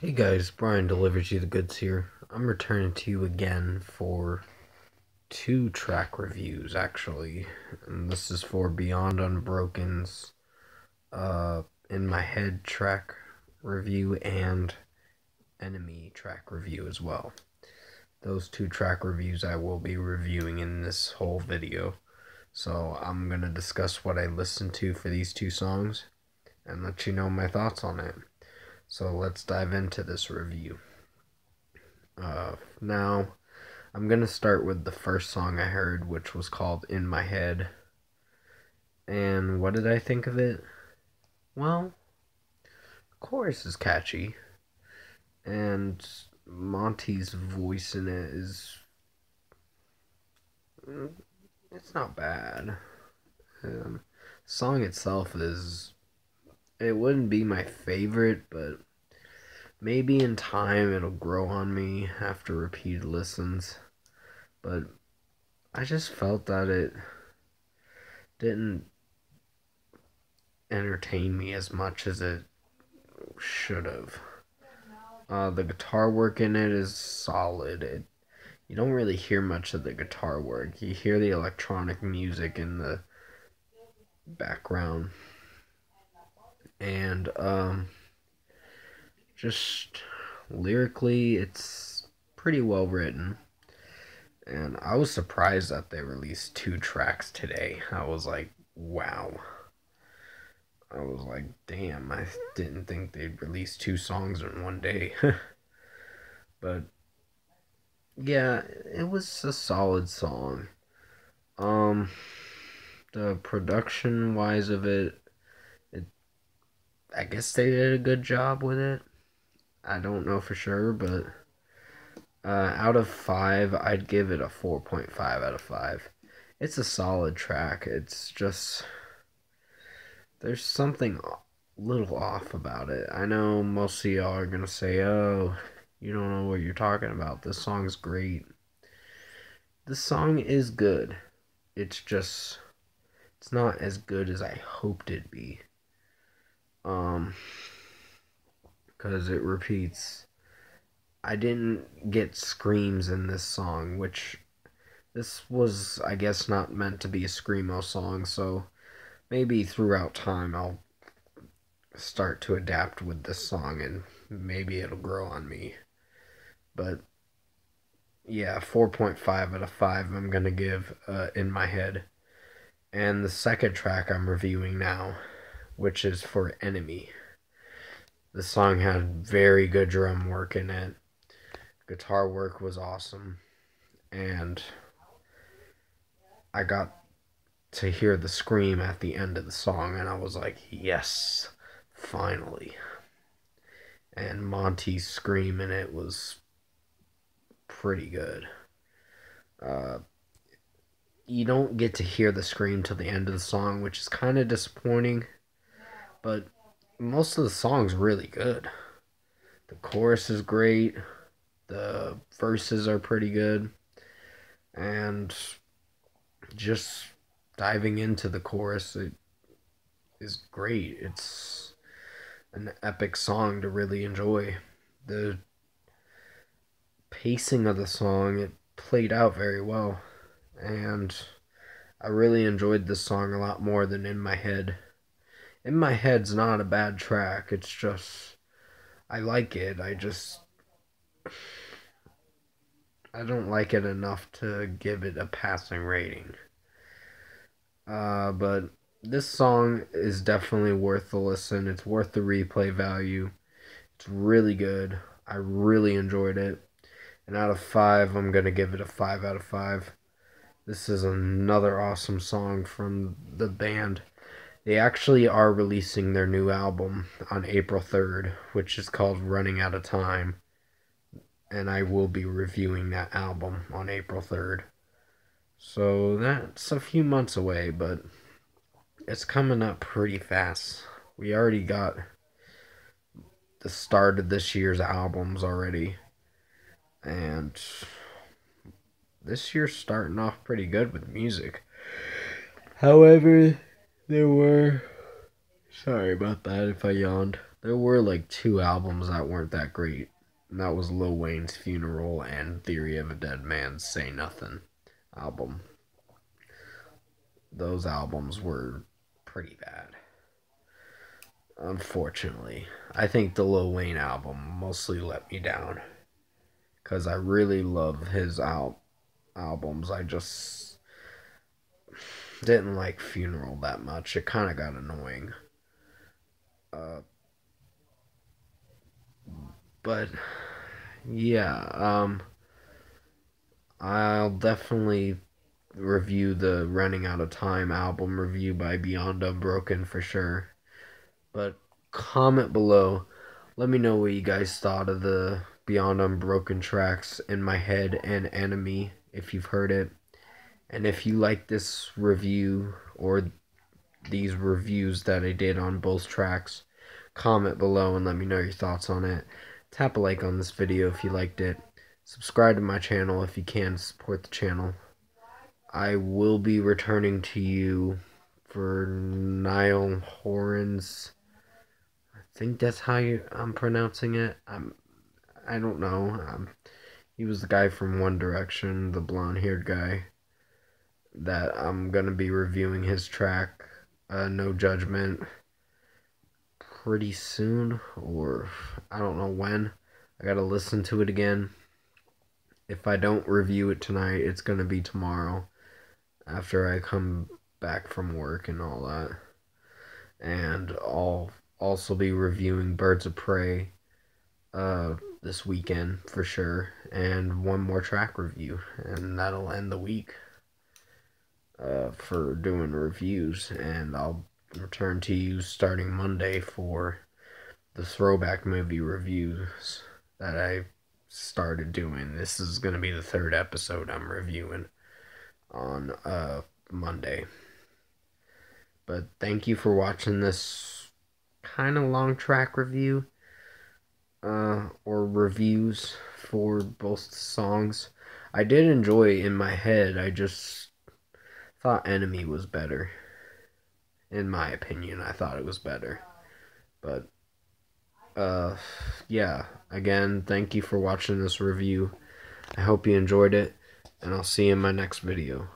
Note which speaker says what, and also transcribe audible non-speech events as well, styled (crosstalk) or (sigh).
Speaker 1: Hey guys, Bryan delivers you the goods here. I'm returning to you again for two track reviews actually. And this is for Beyond Unbroken's uh in my head track review and enemy track review as well. Those two track reviews I will be reviewing in this whole video. So I'm going to discuss what I listened to for these two songs and let you know my thoughts on it. So let's dive into this review. Uh, now, I'm going to start with the first song I heard, which was called In My Head. And what did I think of it? Well, the chorus is catchy. And Monty's voice in it is. Mm, it's not bad. Um, song itself is it wouldn't be my favorite, but maybe in time it'll grow on me after repeated listens. But I just felt that it didn't entertain me as much as it should have. Uh, the guitar work in it is solid. It, you don't really hear much of the guitar work. You hear the electronic music in the background and um, just lyrically, it's pretty well written. And I was surprised that they released two tracks today. I was like, wow. I was like, damn, I didn't think they'd release two songs in one day. (laughs) but yeah, it was a solid song. Um the production wise of it I guess they did a good job with it. I don't know for sure, but uh, out of five, I'd give it a 4.5 out of five. It's a solid track. It's just there's something a little off about it. I know most of y'all are gonna say, "Oh, you don't know what you're talking about. This song's great." The song is good. It's just it's not as good as I hoped it'd be um because it repeats. I didn't get screams in this song which this was i guess not meant to be a screamo song so maybe throughout time i'll start to adapt with this song and maybe it'll grow on me. But yeah 4.5 out of 5 i'm gonna give uh, in my head. And the second track i'm reviewing now which is for Enemy. The song had very good drum work in it. Guitar work was awesome. And I got to hear the scream at the end of the song, and I was like, yes, finally. And Monty's scream in it was pretty good. Uh, you don't get to hear the scream till the end of the song, which is kind of disappointing but most of the song's really good. The chorus is great. The verses are pretty good. And just diving into the chorus it is great. It's an epic song to really enjoy. The pacing of the song it played out very well and I really enjoyed this song a lot more than in my head in my head's not a bad track. It's just I like it. I just I don't like it enough to give it a passing rating. Uh, but this song is definitely worth the listen. It's worth the replay value. It's really good. I really enjoyed it. And out of five, I'm going to give it a five out of five. This is another awesome song from the band. They actually are releasing their new album on April 3rd, which is called Running Out of Time. And I will be reviewing that album on April 3rd. So that's a few months away, but it's coming up pretty fast. We already got the start of this year's albums already. And this year's starting off pretty good with music. However, there were. Sorry about that if I yawned. there were like two albums that weren't that great. And that was Lil Wayne's Funeral and Theory of a Deadman's Say Nothing album. Those albums were pretty bad. Unfortunately, I think the Lil Wayne album mostly let me down because I really love his al- albums. I just didn't like Funeral that much. It kind of got annoying. Uh, but yeah, um, I'll definitely review the Running Out of Time album review by Beyond Unbroken for sure. But comment below. Let me know what you guys thought of the Beyond Unbroken tracks in my head and Enemy if you've heard it. And if you like this review or these reviews that I did on both tracks, comment below and let me know your thoughts on it. Tap a like on this video if you liked it. Subscribe to my channel if you can support the channel. I will be returning to you for Niall Horan's. I think that's how you, I'm pronouncing it. I'm. I don't know. Um, he was the guy from One Direction, the blonde-haired guy. That I'm gonna be reviewing his track, uh, No Judgment, pretty soon, or I don't know when. I gotta listen to it again. If I don't review it tonight, it's gonna be tomorrow after I come back from work and all that. And I'll also be reviewing Birds of Prey uh, this weekend for sure, and one more track review, and that'll end the week uh, for doing reviews. And I'll return to you starting Monday for the throwback movie reviews that I started doing. This is going to be the third episode I'm reviewing on uh, Monday. But thank you for watching this kind of long track review uh, or reviews for both songs. I did enjoy in my head. I just thought Enemy was better. In my opinion, I thought it was better. But uh yeah, again, thank you for watching this review. I hope you enjoyed it and I'll see you in my next video.